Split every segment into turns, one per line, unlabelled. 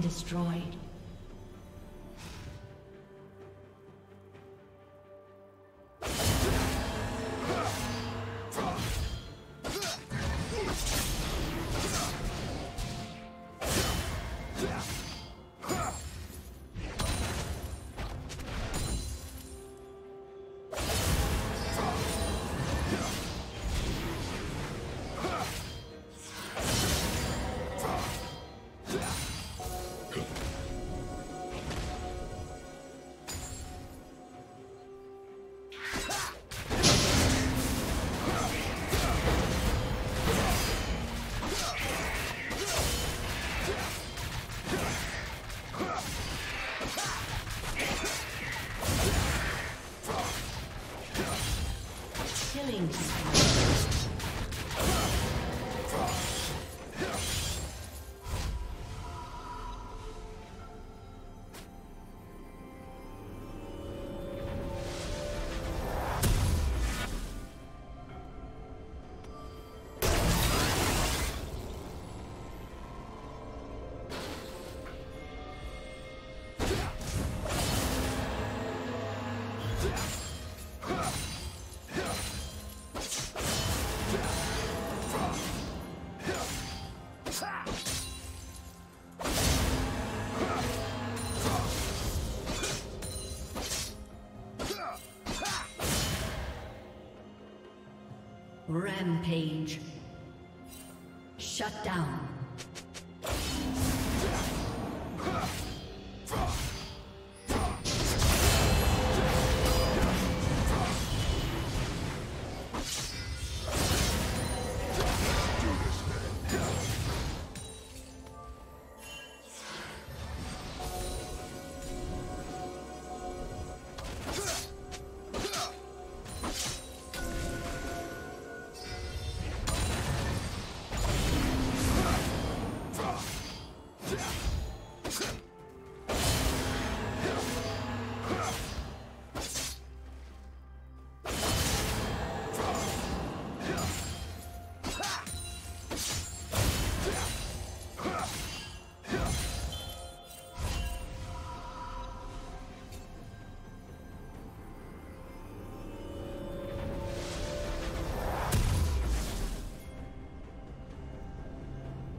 Destroyed. Killing. Rampage. Shut down.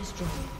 Destroyed.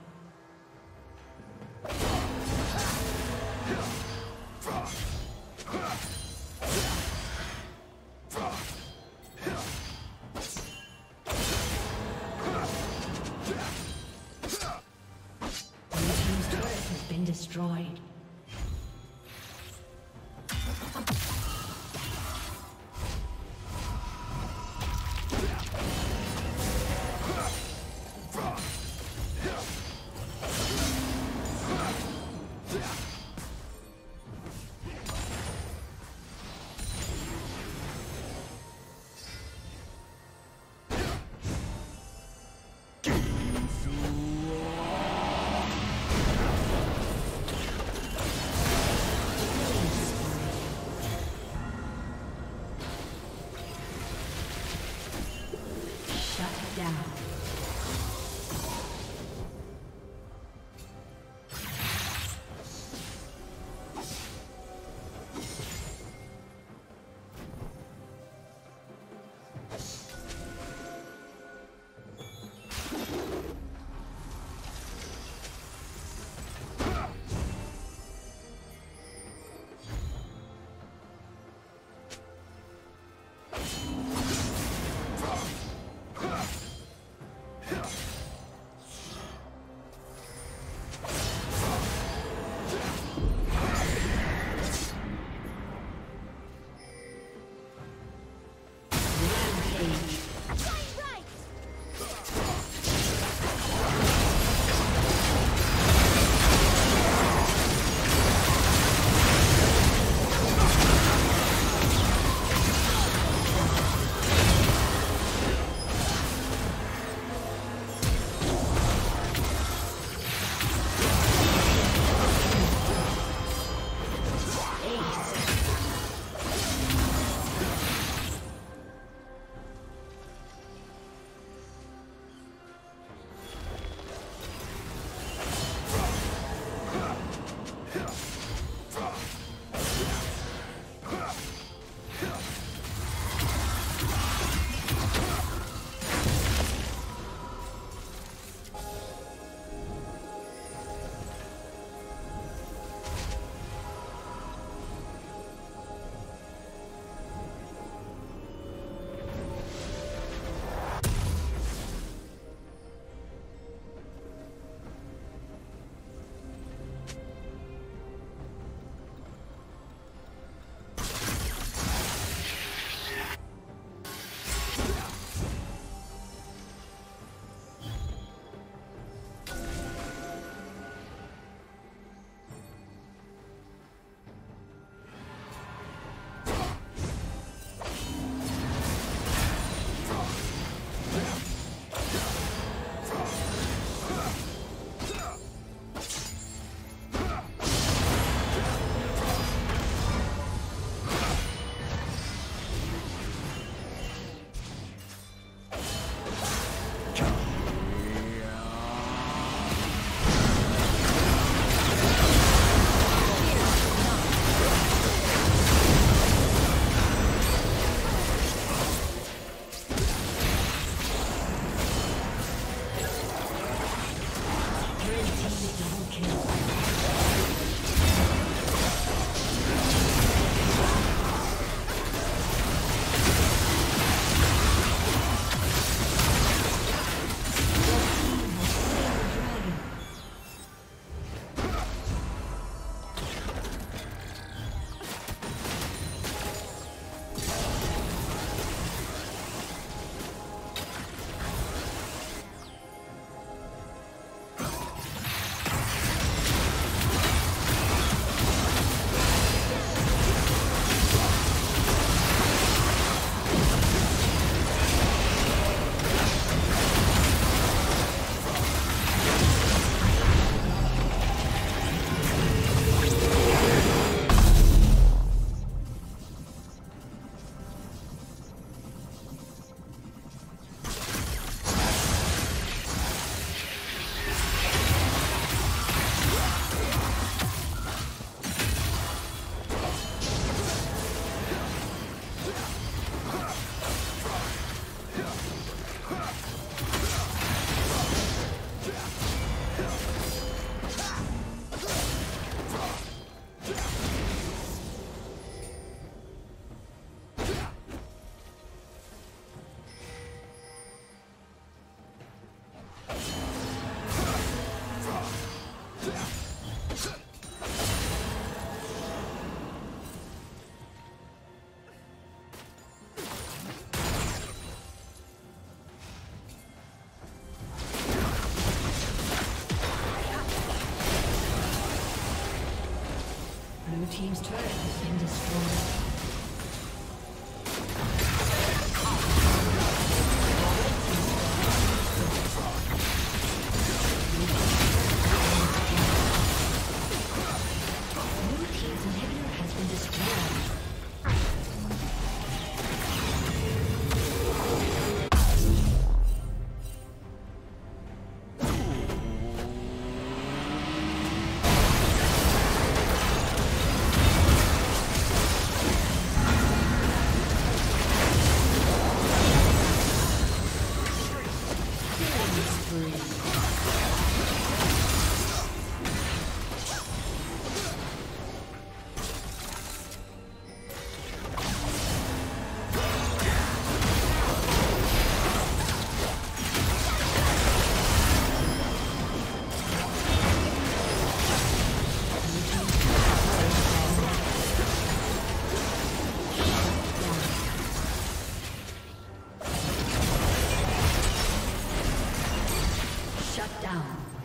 Team's turret